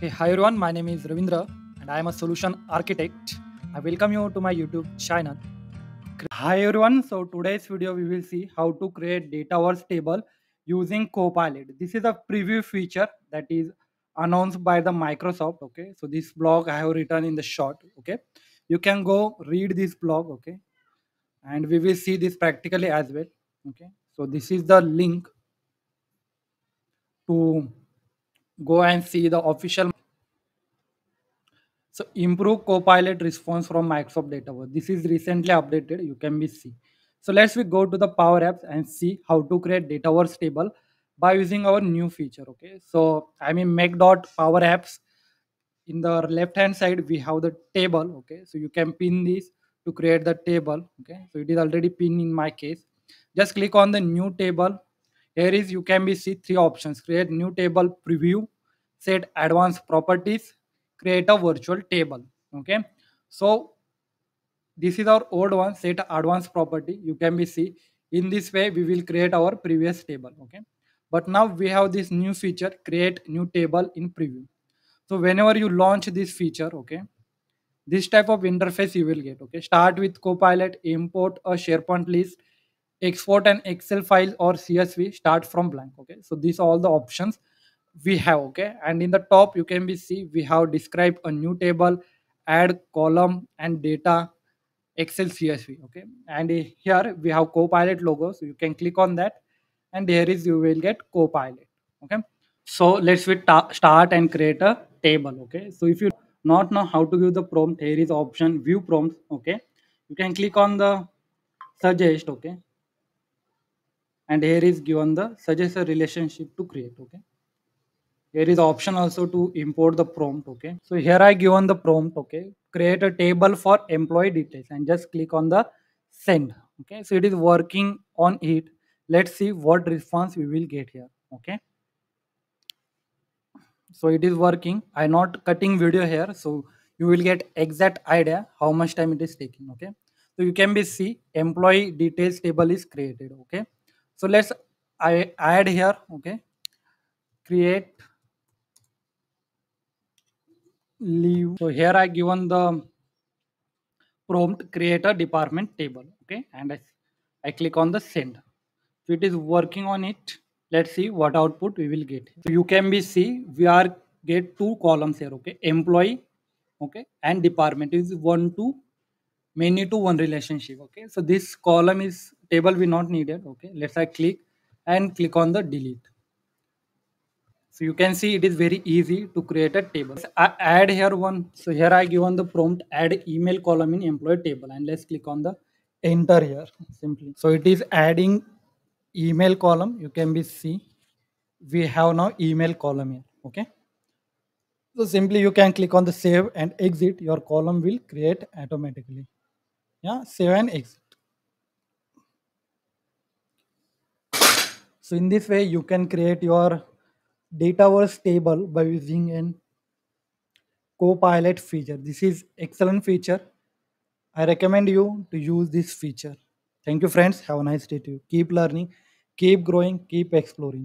Hey, hi everyone, my name is Ravindra and I am a solution architect. I welcome you to my YouTube channel. Hi everyone, so today's video we will see how to create data dataverse table using Copilot. This is a preview feature that is announced by the Microsoft. Okay, so this blog I have written in the short. Okay, you can go read this blog. Okay, and we will see this practically as well. Okay, so this is the link to go and see the official So improve Copilot response from Microsoft Dataverse. This is recently updated. You can be see. So let's we go to the Power Apps and see how to create Dataverse table by using our new feature. Okay. So I'm dot power Apps. In the left hand side, we have the table. Okay. So you can pin this to create the table. Okay. So it is already pinned in my case. Just click on the new table. Here is you can be see three options. Create new table preview, set advanced properties, create a virtual table. Okay? So this is our old one set advanced property. You can be see in this way we will create our previous table. Okay? But now we have this new feature create new table in preview. So whenever you launch this feature okay this type of interface you will get. Okay? Start with copilot import a sharepoint list export an excel file or csv start from blank okay? So these are all the options we have okay? And in the top you can be see we have described a new table add column and data excel csv okay? And here we have copilot logo so you can click on that. And here is you will get copilot okay? So let's we start and create a table okay? So if you not know how to give the prompt here is option view prompts okay? You can click on the suggest okay and here is given the suggest a relationship to create okay? Here is option also to import the prompt okay? So here i given the prompt okay? Create a table for employee details and just click on the send okay? So it is working on it. Let's see what response we will get here okay? So it is working. I'm not cutting video here so you will get exact idea how much time it is taking okay? So you can be see employee details table is created okay so let's i add here okay. Create leave. So here i given the prompt create a department table okay. And i, I click on the send. So it is working on it. Let's see what output we will get. So you can be see we are get two columns here okay. Employee okay. And department is one to many to one relationship okay. So this column is table we not needed okay let's i click and click on the delete so you can see it is very easy to create a table. I add here one. So here I give on the prompt add email column in employee table and let's click on the enter here simply. So it is adding email column. You can be see we have now email column here. Okay. So simply you can click on the save and exit. Your column will create automatically. Yeah, save and exit. So in this way you can create your Dataverse table by using an Copilot feature. This is excellent feature. I recommend you to use this feature. Thank you friends. Have a nice day to you. Keep learning, keep growing, keep exploring.